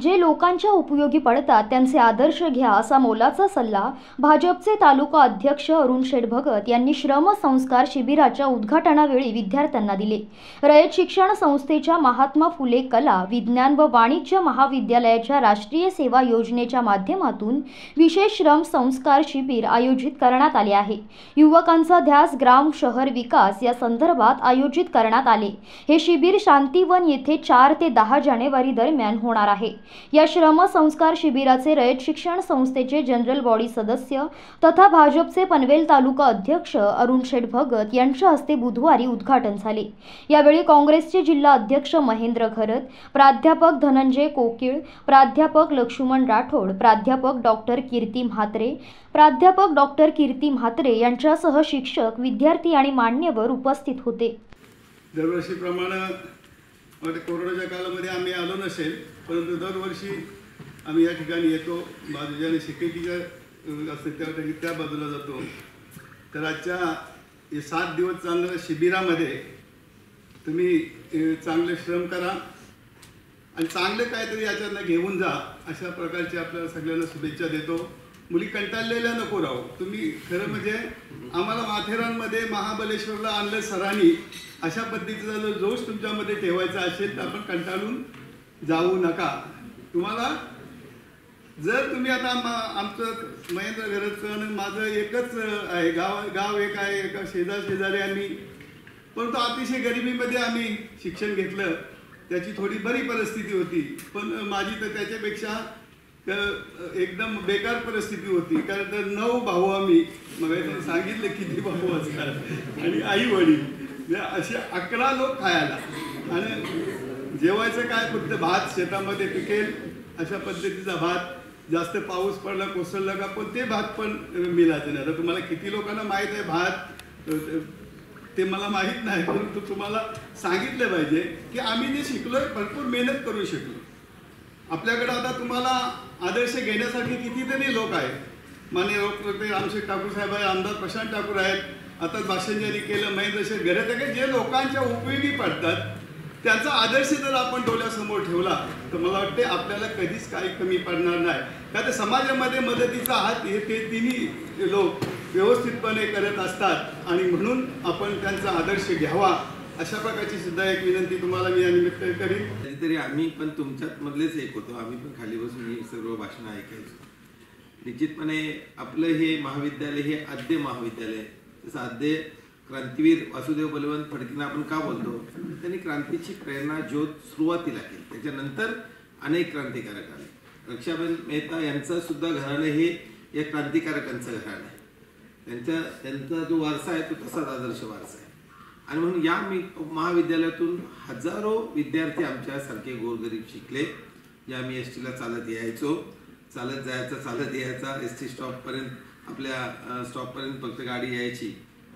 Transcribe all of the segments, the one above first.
जे लोकांच्या उपयोगी पडतात त्यांचे आदर्श घ्या असा मोलाचा सल्ला भाजपचे तालुका अध्यक्ष अरुण शेठ भगत यांनी श्रम संस्कार शिबिराच्या उद्घाटनावेळी विद्यार्थ्यांना दिले. रयत शिक्षण संस्थेच्या महात्मा फुले कला विज्ञान व वाणिज्य महाविद्यालयाच्या राष्ट्रीय सेवा योजनेच्या माध्यमातून विशेष श्रम संस्कार शिबिर आयोजित करण्यात आले आहे. युवकांचा ध्यास ग्राम शहर विकास या संदर्भात आयोजित करण्यात आले. हे शिबिर शांतीवन येथे चार ते दहा जानेवारी दरम्यान होणार आहे. या श्रम संस्कार शिबिराचे रयत शिक्षण संस्थेचे जनरल बॉडी सदस्य तथा भाजपचे पनवेल तालुका अध्यक्ष अरुण शेठ भगत यांच्या हस्ते बुधवारी उद्घाटन झाले. यावेळी काँग्रेसचे जिल्हा अध्यक्ष महेंद्र खरत प्राध्यापक धनंजय कोकिळ प्राध्यापक लक्ष्मण राठोड प्राध्यापक डॉक्टर कीर्ती म्हात्रे प्राध्यापक डॉक्टर कीर्ती म्हात्रे यांच्यासह शिक्षक विद्यार्थी आणि मान्यवर उपस्थित होते. दरवर्षीप्रमाणे मग ते कोरोनाच्या काळामध्ये आम्ही आलो नसेल परंतु दरवर्षी आम्ही या ठिकाणी येतो. बाजूच्या शिकेटीच्या असते त्या ठिकाणी त्या बाजूला जातो. तर आजच्या हे सात दिवस चालणाऱ्या शिबिरामध्ये तुम्ही चांगले श्रम करा आणि चांगले काहीतरी याच्यातनं घेऊन जा अशा प्रकारची आपल्याला सगळ्यांना शुभेच्छा देतो. मुली कंटाळलेल्या नको राहू. तुम्ही खरं म्हणजे आम्हाला माथेरानमध्ये महाबलेश्वरला आणलं सरांनी अशा पद्धतीचा जर जोश तुमच्यामध्ये ठेवायचा असेल तर आपण कंटाळून जाऊ नका. तुम्हाला जर तुम्ही आता आमचं महेंद्र घरचं आणि माझं एकच आहे गाव गाव एक आहे एका शेजार शेजारी आम्ही. परंतु अतिशय गरिबीमध्ये आम्ही शिक्षण घेतलं. त्याची थोडी बरी परिस्थिती होती. पण माझी तर त्याच्यापेक्षा तर एकदम बेकार परिस्थिती होती. कारण तर नऊ भाऊ आम्ही मग त्यांनी सांगितलं किती भाऊ असतात. आणि आई वडील. म्हणजे असे अकरा लोक खायला. आणि जेवायचं काय? फक्त भात शेतामध्ये पिकेल. अशा पद्धतीचा भात. जास्त पाऊस पडला कोसळला का? पण ते भात पण मिळायचं नाही. आता तुम्हाला किती लोकांना माहीत आहे भात? ते मला माहीत नाही. परंतु तुम्हाला सांगितलं पाहिजे की आम्ही जे शिकलोय भरपूर मेहनत करू शकलो. आपल्याकडं आता तुम्हाला आदर्श घेण्यासाठी कितीतरी लोक आहेत. माने डॉक्टर रामशेठ ठाकूर साहेब आहे आमदार प्रशांत ठाकूर आहेत आता भाषण ज्यांनी केलं महेंद्र शेठ घरे जे लोकांच्या उपयोगी पडतात त्यांचा आदर्श जर आपण डोळ्यासमोर ठेवला तर मला वाटते आपल्याला कधीच काही कमी पडणार नाही. का तर समाजामध्ये मदतीचा हात हे ते तिन्ही लोक व्यवस्थितपणे करत असतात आणि म्हणून आपण त्यांचा आदर्श घ्यावा. अशा प्रकारची सुद्धा एक विनंती तुम्हाला मी या निमित्त करीन. तरी आम्ही पण तुमच्यात मधलेच एक होतो. आम्ही पण खाली बसून ही सर्व भाषणं ऐकायचो. निश्चितपणे आपलं हे महाविद्यालय हे आद्य महाविद्यालय आहे. जसं आद्य क्रांतीवीर वासुदेव बलवंत फडकेंना आपण का बोलतो? त्यांनी क्रांतीची प्रेरणा ज्योत सुरुवातीला केली. त्याच्यानंतर अनेक क्रांतिकारक आले. रक्षाबेन मेहता यांचं सुद्धा घराणं हे या क्रांतिकारकांचं घराणं आहे. त्यांच्या त्यांचा जो वारसा आहे तो तसाच आदर्श वारसा आहे. आणि म्हणून या मी महाविद्यालयातून हजारो विद्यार्थी आमच्यासारखे गोरगरीब शिकले जे आम्ही एस टीला चालत यायचो. चालत जायचा चालत यायचा एस टी स्टॉपपर्यंत आपल्या स्टॉपपर्यंत फक्त गाडी यायची.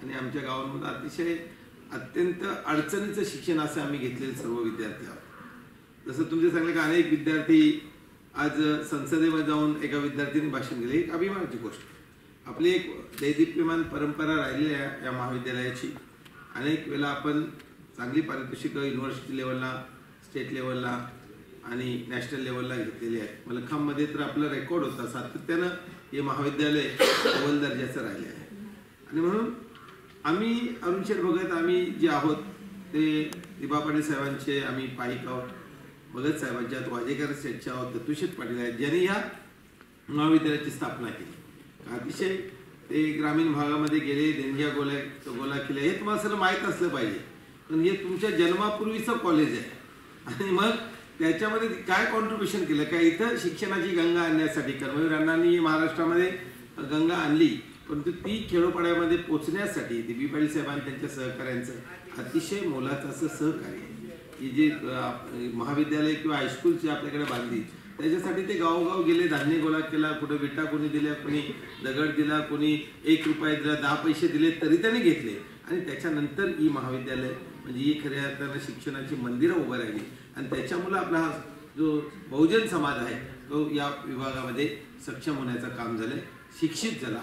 आणि आमच्या गावांमध्ये अतिशय अत्यंत अडचणीचं शिक्षण असं आम्ही घेतलेले सर्व विद्यार्थी आहोत. जसं तुमचे सांगले का अनेक विद्यार्थी आज संसदेमध्ये जाऊन एका विद्यार्थ्यांनी भाषण केले. एक अभिमानाची गोष्ट. आपली एक दैदिप्यमान परंपरा राहिलेली आहे या महाविद्यालयाची. अनेक वेळा आपण चांगली पारितोषिकं युनिव्हर्सिटी लेवलला स्टेट लेवलला आणि नॅशनल लेवलला घेतलेली आहे मलखांमध्ये तर आपलं रेकॉर्ड होता. सातत्यानं हे महाविद्यालय अव्वल दर्जाचं राहिले आहे आणि म्हणून आम्ही अरुणशेर भगत आम्ही जे आहोत ते दिबा पाटील साहेबांचे आम्ही पाईक आहोत भगत साहेबांच्या आहोत वाजेकर शेठच्या आहोत दत्तूशेठ पाटील आहेत ज्यांनी या महाविद्यालयाची स्थापना केली. अतिशय ते ग्रामीण भागामध्ये गेले देणग्या गोल्या गोला केल्या हे तुम्हाला सगळं माहीत असलं पाहिजे. पण हे तुमच्या जन्मापूर्वीचं कॉलेज आहे. आणि मग त्याच्यामध्ये काय कॉन्ट्रीब्युशन केलं? काय इथं शिक्षणाची गंगा आणण्यासाठी कर्मवीर अण्णांनी महाराष्ट्रामध्ये गंगा आणली परंतु ती खेडोपाड्यामध्ये पोचण्यासाठी दिबी पाटील साहेबांनी त्यांच्या सहकाऱ्यांचं अतिशय मोलाचं असं सहकार्य की जे महाविद्यालय किंवा हायस्कूलची आपल्याकडे बांधली त्याच्यासाठी ते गावोगाव गेले धान्य गोळा केला कुठं विटा कोणी दिल्या कोणी दगड दिला कोणी एक रुपया दिला दहा पैसे दिले तरी त्यांनी घेतले. आणि त्याच्यानंतर ही महाविद्यालय म्हणजे ही खऱ्या अर्थानं शिक्षणाची मंदिरं उभं राहिली. आणि त्याच्यामुळं आपला हा जो बहुजन समाज आहे तो या विभागामध्ये सक्षम होण्याचं काम झालं शिक्षित झाला.